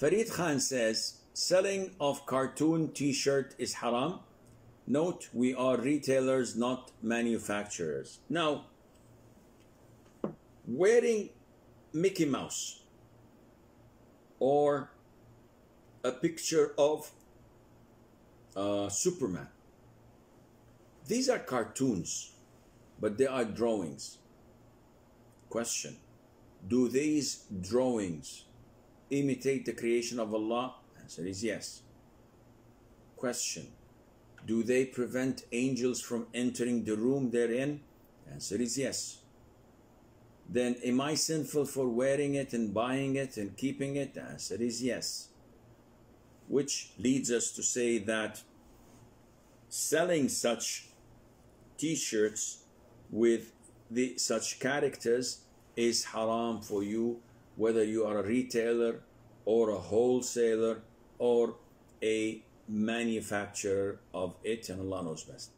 Farid Khan says, selling of cartoon t-shirt is haram. Note, we are retailers, not manufacturers. Now, wearing Mickey Mouse or a picture of uh, Superman. These are cartoons, but they are drawings. Question Do these drawings imitate the creation of Allah? Answer is yes. Question Do they prevent angels from entering the room they're in? Answer is yes. Then am I sinful for wearing it and buying it and keeping it? Answer is yes. Which leads us to say that selling such t-shirts with the such characters is haram for you whether you are a retailer or a wholesaler or a manufacturer of it and Allah knows best